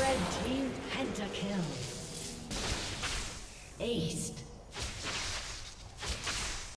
Red team pentakill. Aced.